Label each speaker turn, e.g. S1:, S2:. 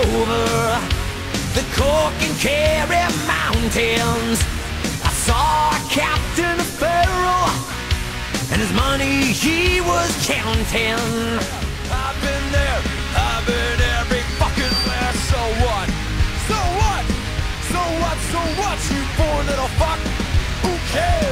S1: over the Cork and Kerry mountains. I saw a Captain of Farrell and his money he was counting. I've been there, I've been every fucking where. So what? So what? So what? So what? You poor little fuck. Who cares?